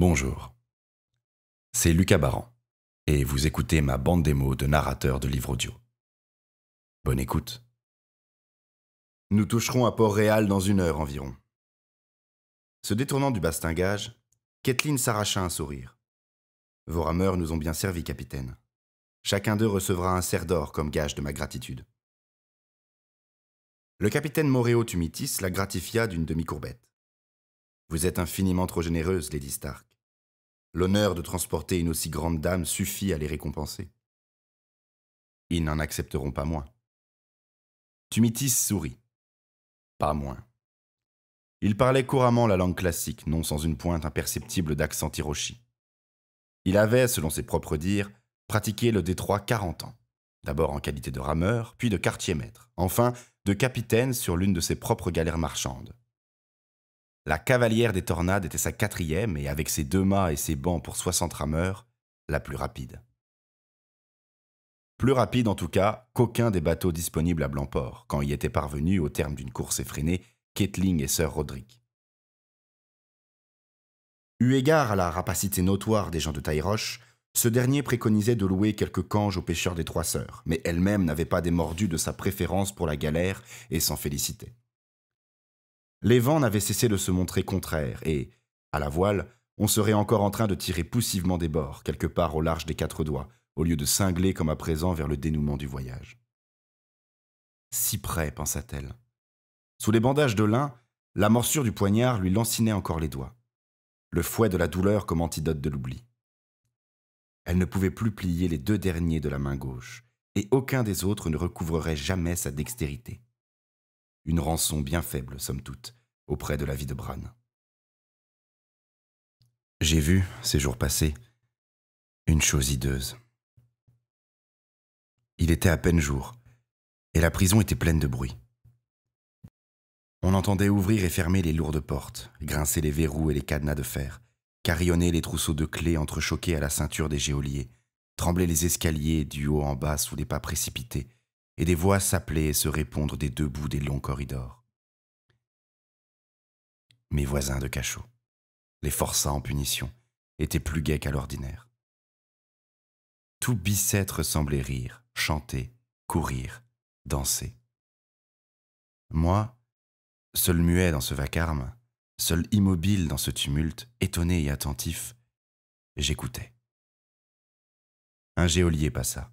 Bonjour. C'est Lucas Baran, et vous écoutez ma bande démo de narrateur de livres audio. Bonne écoute. Nous toucherons à Port-Réal dans une heure environ. Se détournant du bastingage, Kathleen s'arracha un sourire. Vos rameurs nous ont bien servi, capitaine. Chacun d'eux recevra un cerf d'or comme gage de ma gratitude. Le capitaine Moréo Tumitis la gratifia d'une demi-courbette. Vous êtes infiniment trop généreuse, Lady Stark. L'honneur de transporter une aussi grande dame suffit à les récompenser. Ils n'en accepteront pas moins. Tumitis sourit. Pas moins. Il parlait couramment la langue classique, non sans une pointe imperceptible d'accent hiroshi. Il avait, selon ses propres dires, pratiqué le détroit 40 ans, d'abord en qualité de rameur, puis de quartier-maître, enfin de capitaine sur l'une de ses propres galères marchandes. La cavalière des tornades était sa quatrième et avec ses deux mâts et ses bancs pour 60 rameurs, la plus rapide. Plus rapide en tout cas qu'aucun des bateaux disponibles à Blancport quand y était parvenu au terme d'une course effrénée Ketling et Sir Roderick. Eu égard à la rapacité notoire des gens de Taille-Roche, ce dernier préconisait de louer quelques canges aux pêcheurs des Trois Sœurs, mais elle-même n'avait pas démordu de sa préférence pour la galère et s'en félicitait. Les vents n'avaient cessé de se montrer contraires et, à la voile, on serait encore en train de tirer poussivement des bords, quelque part au large des quatre doigts, au lieu de cingler comme à présent vers le dénouement du voyage. Si près, pensa-t-elle. Sous les bandages de lin, la morsure du poignard lui lancinait encore les doigts. Le fouet de la douleur comme antidote de l'oubli. Elle ne pouvait plus plier les deux derniers de la main gauche, et aucun des autres ne recouvrerait jamais sa dextérité une rançon bien faible, somme toute, auprès de la vie de Bran. J'ai vu, ces jours passés, une chose hideuse. Il était à peine jour, et la prison était pleine de bruit. On entendait ouvrir et fermer les lourdes portes, grincer les verrous et les cadenas de fer, carillonner les trousseaux de clés entrechoqués à la ceinture des géoliers, trembler les escaliers du haut en bas sous les pas précipités, et des voix s'appeler et se répondre des deux bouts des longs corridors. Mes voisins de cachot, les forçats en punition, étaient plus gais qu'à l'ordinaire. Tout Bicêtre semblait rire, chanter, courir, danser. Moi, seul muet dans ce vacarme, seul immobile dans ce tumulte, étonné et attentif, j'écoutais. Un géolier passa.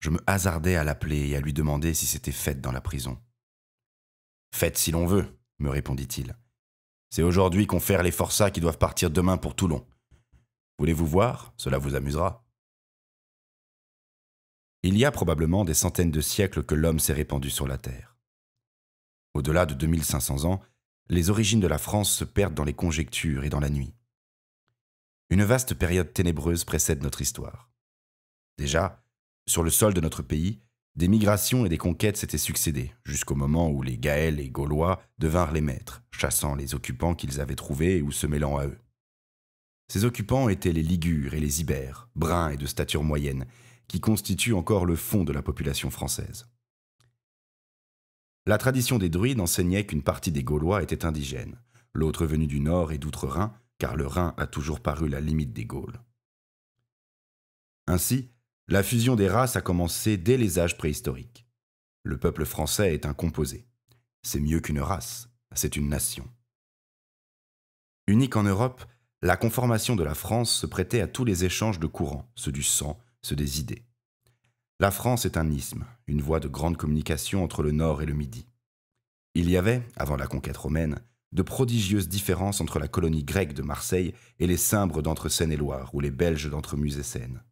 Je me hasardai à l'appeler et à lui demander si c'était fête dans la prison. Fête si l'on veut, me répondit-il. C'est aujourd'hui qu'on fait les forçats qui doivent partir demain pour Toulon. Voulez-vous voir? Cela vous amusera. Il y a probablement des centaines de siècles que l'homme s'est répandu sur la Terre. Au-delà de 2500 ans, les origines de la France se perdent dans les conjectures et dans la nuit. Une vaste période ténébreuse précède notre histoire. Déjà, sur le sol de notre pays, des migrations et des conquêtes s'étaient succédées, jusqu'au moment où les Gaëls et Gaulois devinrent les maîtres, chassant les occupants qu'ils avaient trouvés ou se mêlant à eux. Ces occupants étaient les Ligures et les Ibères, bruns et de stature moyenne, qui constituent encore le fond de la population française. La tradition des druides enseignait qu'une partie des Gaulois était indigène, l'autre venue du nord et d'outre-Rhin, car le Rhin a toujours paru la limite des Gaules. Ainsi, la fusion des races a commencé dès les âges préhistoriques. Le peuple français est un composé. C'est mieux qu'une race, c'est une nation. Unique en Europe, la conformation de la France se prêtait à tous les échanges de courants, ceux du sang, ceux des idées. La France est un isthme, une voie de grande communication entre le nord et le midi. Il y avait, avant la conquête romaine, de prodigieuses différences entre la colonie grecque de Marseille et les Cimbres d'entre Seine-et-Loire ou les Belges d'entre Muse et Seine.